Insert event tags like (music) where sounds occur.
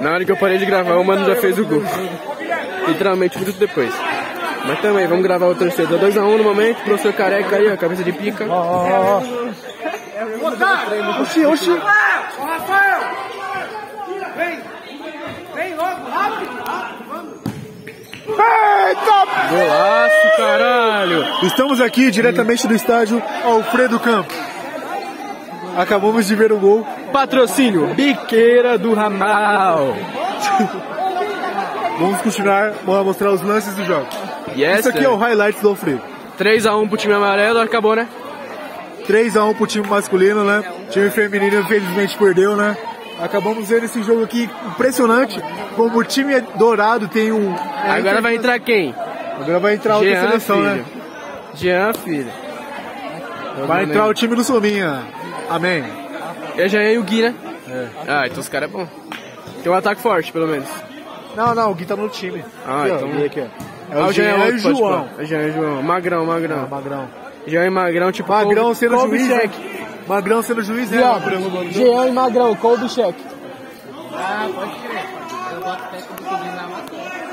Na hora que eu parei de gravar, o mano já fez o gol. Literalmente, um minuto depois. Mas também, vamos gravar o terceiro. 2x1 um no momento, professor careca aí, ó, cabeça de pica. Ó, ó, ó. Oxi, oxi. Rafael! Vem! Vem logo, rápido! Eita! Golaço, caralho! Estamos aqui diretamente do estádio Alfredo Campos. Acabamos de ver o gol. Patrocínio, biqueira do ramal. (laughs) Vamos continuar a mostrar os lances do jogo. Yes, Isso aqui é o highlight do Alfredo. 3x1 pro time amarelo, acabou, né? 3x1 pro time masculino, né? time feminino infelizmente perdeu, né? Acabamos vendo esse jogo aqui impressionante. Como o time dourado tem um. Agora vai entrar quem? Agora vai entrar outra Jean, seleção, filho. né? Jean, filho. Vai entrar o time do Sominha. Amém. É Jean e o Gui, né? Ah, então os caras é bom. Tem um ataque forte, pelo menos. Não, não, o Gui tá no time. Ah, Aqui, ó, então- Gui aqui, ó. É Ah, o Jean e o João. É Jean e João. Magrão, magrão. Magrão. Jean e Magrão, tipo... Magrão Kobe- sendo Kobe juiz. né? Shaq. Magrão sendo juiz, né? Jean e Magrão, Kobe Shaq. Ah, pode crer. Eu boto que eu vou pedir na matéria.